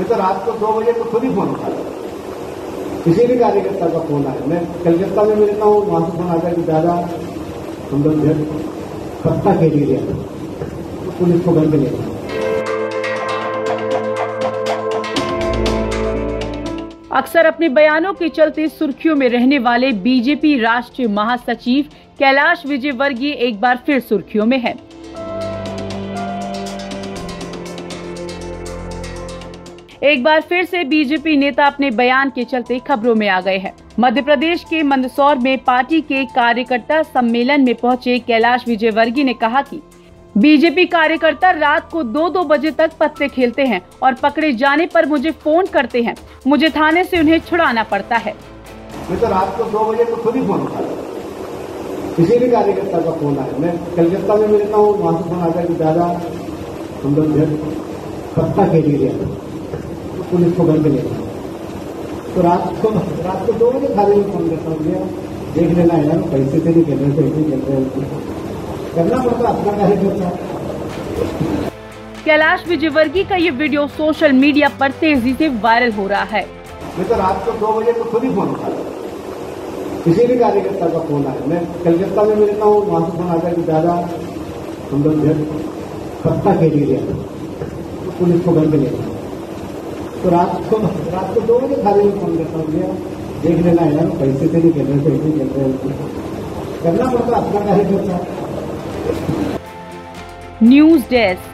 मैं तो रात को दो बजे को खुद ही फ़ोन उठा किसी भी कार्यकर्ता का फ़ोन आया मैं कलकत्ता में मिलता हूँ, वहाँ से फ़ोन आता कि, दादा, हम लोग घर पत्ता के लिए गया तो पुलिस को घर के ले अक्सर अपने बयानों के चलते सुर्खियों में रहने वाले बीजेपी राष्ट्रीय महासचिव कैलाश विजयवर्गीय एक बार फिर सुर्खियों में है। एक बार फिर से बीजेपी नेता अपने बयान के चलते खबरों में आ गए हैं। मध्य प्रदेश के मंदसौर में पार्टी के कार्यकर्ता सम्मेलन में पहुँचे कैलाश विजयवर्गीय ने कहा कि बीजेपी कार्यकर्ता रात को दो दो बजे तक पत्ते खेलते हैं और पकड़े जाने पर मुझे फ़ोन करते हैं। मुझे थाने से उन्हें छुड़ाना पड़ता है। तो रात को दो बजे को खुद ही फ़ोन उठा किसी भी कार्यकर्ता का फ़ोन आया मैं कलकत्ता में मिलता हूँ, वहाँ से फ़ोन आता है कि, दादा, हम लोग पत्ता लिए गया तो पुलिस को घर के ले गया तो रात को रात को दो बजे खाली में फ़ोन करता हूँ भैया देख लेना यार पैसे से नहीं खेल रहे पैसे खेल रहे हैं करना पड़ता अपना कार्यकर्ता कैलाश विजयवर्गीय का ये वीडियो सोशल मीडिया पर तेज़ी से वायरल हो रहा है। मैं तो रात को दो बजे को खुद ही फ़ोन उठा किसी भी कार्यकर्ता का फ़ोन आया मैं कलकत्ता में मिलता हूँ वहाँ से फ़ोन आता कि दादा हम लोग घर पत्ता के लिए तो पुलिस को घर के ले तो रात को रात को दो बजे खाली में फ़ोन करता हूँ, भैया। देख लेना यार, पैसे से नहीं खेल रहे पैसे खेल हैं। करना पड़ता अपना कार्यकर्ता। News desk.